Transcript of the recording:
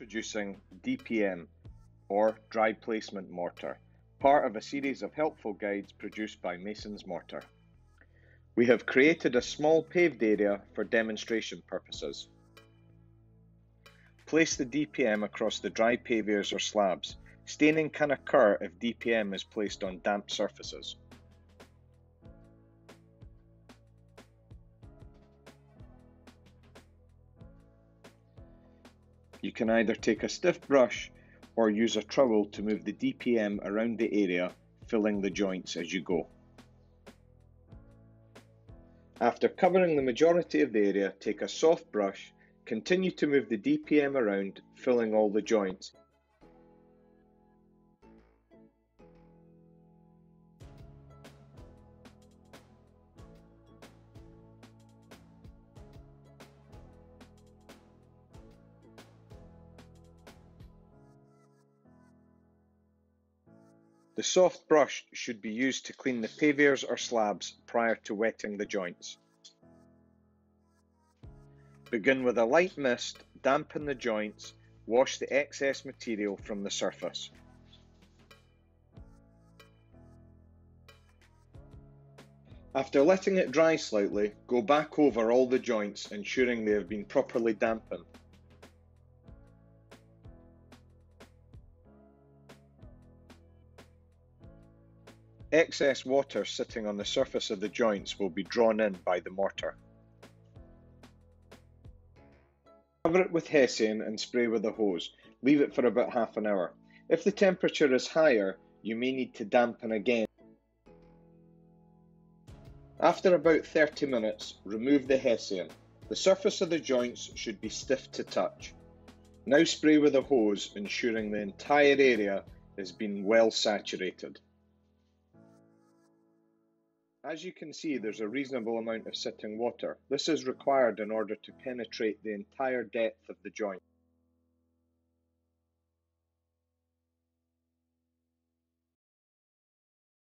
Introducing DPM, or Dry Placement Mortar, part of a series of helpful guides produced by Mason's Mortar. We have created a small paved area for demonstration purposes. Place the DPM across the dry pavers or slabs. Staining can occur if DPM is placed on damp surfaces. You can either take a stiff brush or use a trowel to move the DPM around the area, filling the joints as you go. After covering the majority of the area, take a soft brush, continue to move the DPM around, filling all the joints. The soft brush should be used to clean the pavers or slabs prior to wetting the joints. Begin with a light mist, dampen the joints, wash the excess material from the surface. After letting it dry slightly, go back over all the joints ensuring they have been properly dampened. Excess water sitting on the surface of the joints will be drawn in by the mortar. Cover it with Hessian and spray with a hose. Leave it for about half an hour. If the temperature is higher, you may need to dampen again. After about 30 minutes, remove the Hessian. The surface of the joints should be stiff to touch. Now spray with a hose, ensuring the entire area has been well saturated. As you can see, there's a reasonable amount of sitting water. This is required in order to penetrate the entire depth of the joint.